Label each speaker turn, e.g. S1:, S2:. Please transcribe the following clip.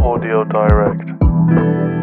S1: Audio Direct.